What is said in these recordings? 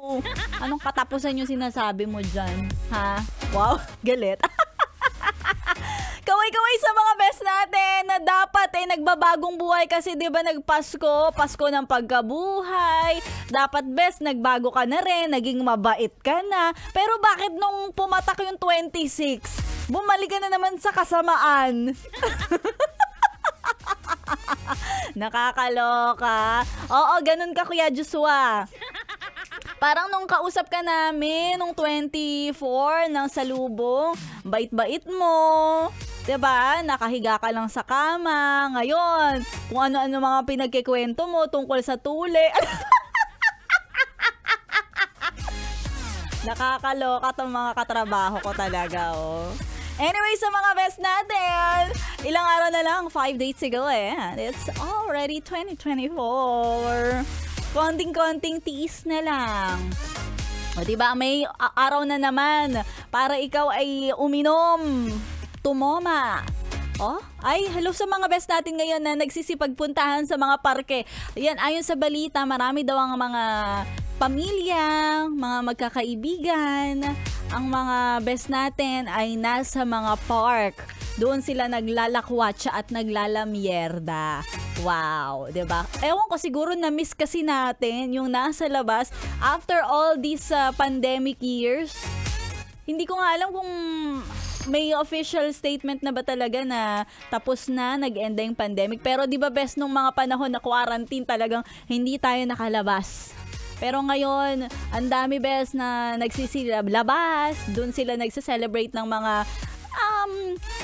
Anong katapusan yung sinasabi mo dyan? Ha? Wow, galit. Kaway-kaway sa mga best natin na dapat ay nagbabagong buhay kasi 'di ba nagpasko, Pasko ng pagkabuhay. Dapat best nagbago ka na rin, naging mabait ka na. Pero bakit nung pumatak yung 26, bumalik ka na naman sa kasamaan? Nakakaloka. Oo, ganun ka Kuya Joshua. Parang nung kausap ka namin, nung 24 ng salubong, bait-bait mo. 'Di ba? Nakahiga ka lang sa kama. Ngayon, kung ano-ano mga pinagkikwento mo tungkol sa tuli. Nakakaloka tong mga katrabaho ko talaga, oh. Anyway, sa mga best natin, ilang araw na lang, 5 days ago eh. It's already 2024 konting-konting tiis na lang. O diba, may araw na naman para ikaw ay uminom, tumoma. Oh, ay, hello sa mga best natin ngayon na nagsisipagpuntahan sa mga parke. Yan, ayon sa balita, marami daw ang mga pamilya, mga magkakaibigan, ang mga best natin ay nasa mga park. Doon sila naglalakwatsa at naglalamyerda. Wow, 'di ba? Ewan ko siguro na miss kasi natin yung nasa labas after all these uh, pandemic years. Hindi ko nga alam kung may official statement na ba talaga na tapos na, nag-end na yung pandemic. Pero 'di ba best nung mga panahon na quarantine talagang hindi tayo nakalabas. Pero ngayon, ang dami best na nagsisilabas, doon sila nagse-celebrate ng mga um,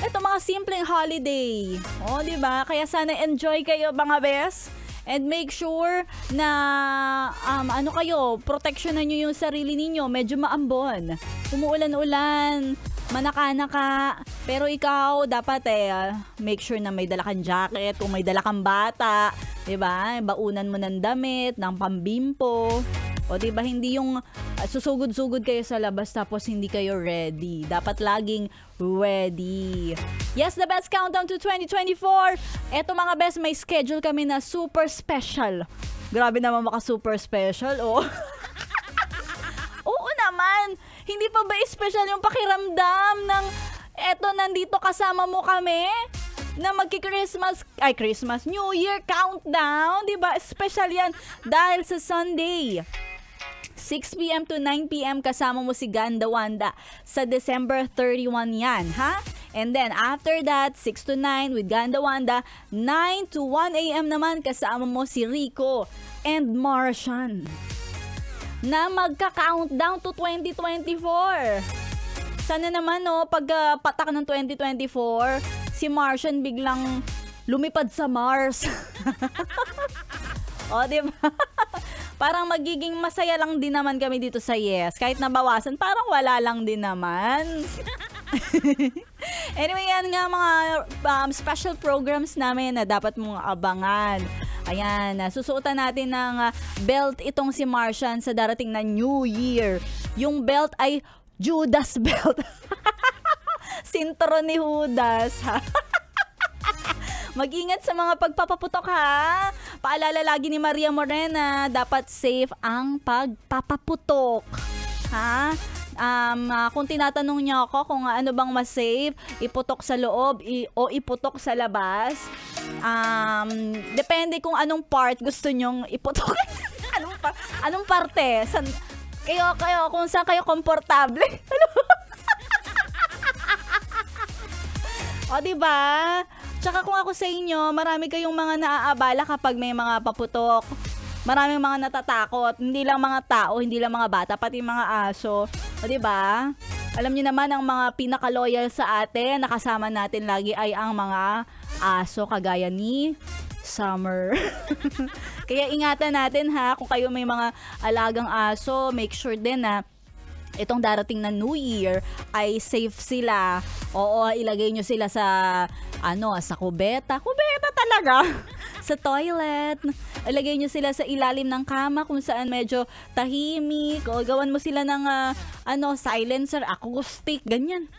ito mga simpleng holiday. O, oh, di ba? Kaya sana enjoy kayo mga best. And make sure na um, ano kayo, protectionan nyo yung sarili ninyo. Medyo maambon. Umuulan-ulan, manaka-naka. Pero ikaw, dapat eh, make sure na may dala kang jacket. Kung may dala kang bata, 'di ba? Baunan mo ng damit, ng pambimpo. O di ba hindi yung uh, susugod-sugod kayo sa labas tapos hindi kayo ready. Dapat laging ready. Yes, the best countdown to 2024. Eto mga best, may schedule kami na super special. Grabe naman maka super special, oh. Oo naman. Hindi pa ba special yung pakiramdam ng eto nandito kasama mo kami? na magki-Christmas, ay Christmas, New Year countdown, 'di ba? Special 'yan dahil sa Sunday. 6pm to 9pm kasama mo si Ganda Wanda sa December 31 yan, ha? And then after that, 6 to 9 with Ganda Wanda, 9 to 1 a.m. naman kasama mo si Rico and Martian na magka-countdown to 2024. Sana naman no, pag uh, patak ng 2024, si Martian biglang lumipad sa Mars. o, di ba? Parang magiging masaya lang din naman kami dito sa Yes. Kahit nabawasan, parang wala lang din naman. anyway, yan nga mga um, special programs namin na dapat mong abangan. Ayan, susuotan natin ng uh, belt itong si Martian sa darating na New Year. Yung belt ay Judas belt. Sintro ni Judas. Mag-ingat sa mga pagpapaputok ha. Paalala lagi ni Maria Morena, dapat safe ang pagpapaputok. Ha? Um, uh, kung tinatanong niya ako kung ano bang mas safe, iputok sa loob i- o iputok sa labas, um, depende kung anong part gusto nyong iputok. anong, pa- anong parte? San, kayo, kayo, kung saan kayo komportable. o, di ba? Tsaka kung ako sa inyo, marami kayong mga naaabala kapag may mga paputok. Maraming mga natatakot, hindi lang mga tao, hindi lang mga bata, pati mga aso. O, ba? Alam niyo naman ang mga pinaka-loyal sa atin, nakasama natin lagi ay ang mga aso kagaya ni Summer. Kaya ingatan natin ha, kung kayo may mga alagang aso, make sure din na itong darating na New Year ay safe sila. Oo, ilagay nyo sila sa ano, sa kubeta. Kubeta talaga. sa toilet. Ilagay nyo sila sa ilalim ng kama kung saan medyo tahimik. O gawan mo sila ng uh, ano, silencer, acoustic, ganyan.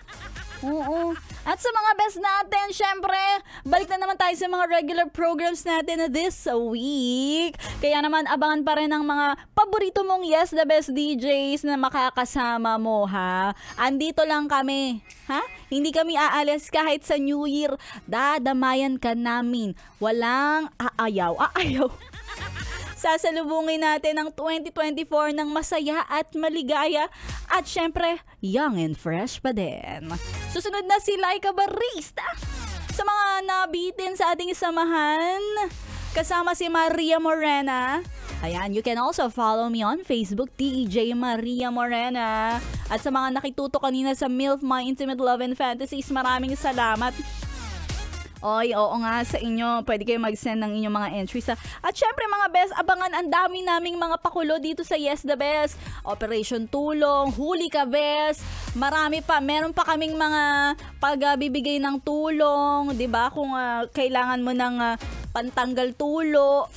Oo. At sa mga best natin, syempre, balik na naman tayo sa mga regular programs natin this week. Kaya naman, abangan pa rin ang mga paborito mong Yes, the Best DJs na makakasama mo, ha? Andito lang kami, ha? Hindi kami aalis kahit sa New Year. Dadamayan ka namin. Walang aayaw. Aayaw. Sasalubungin natin ang 2024 ng masaya at maligaya at syempre, young and fresh pa din. Susunod na si Laika Barista sa mga nabitin sa ating samahan. Kasama si Maria Morena. Ayan, you can also follow me on Facebook, TJ Maria Morena. At sa mga nakituto kanina sa MILF My Intimate Love and Fantasies, maraming salamat. Oy, oo nga sa inyo. Pwede kayo mag-send ng inyong mga entries. Ha? At syempre mga best, abangan ang dami naming mga pakulo dito sa Yes the Best. Operation Tulong, Huli ka Best. Marami pa. Meron pa kaming mga pagbibigay ng tulong. 'di ba Kung uh, kailangan mo ng uh, pantanggal tulo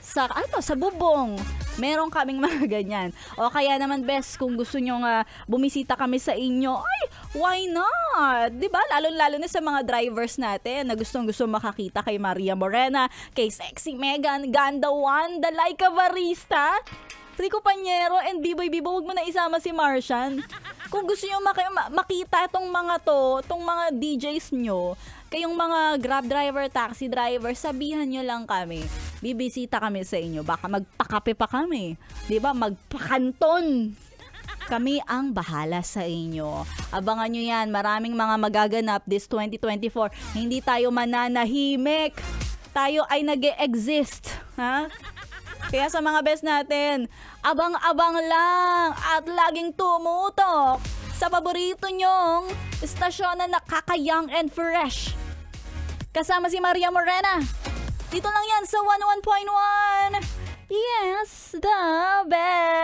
sa ano sa bubong Meron kaming mga ganyan. O kaya naman best kung gusto nyo nga bumisita kami sa inyo, ay, why not? 'Di ba? Lalo-lalo na sa mga drivers natin na gustong-gusto makakita kay Maria Morena, kay Sexy Megan, Ganda the Laika Barista, Rico Panyero, and Biboy Bibo, huwag mo na isama si Martian. Kung gusto nyo mak- makita itong mga to, itong mga DJs nyo, kayong mga grab driver, taxi driver, sabihan nyo lang kami. Bibisita kami sa inyo. Baka magpakape pa kami. Di ba? Magpakanton. Kami ang bahala sa inyo. Abangan nyo yan. Maraming mga magaganap this 2024. Hindi tayo mananahimik. Tayo ay nag exist Ha? Kaya sa mga best natin, abang-abang lang at laging tumutok sa paborito nyong istasyon na nakaka-young and fresh. Kasama si Maria Morena. Dito lang yan sa 101.1. Yes, the best.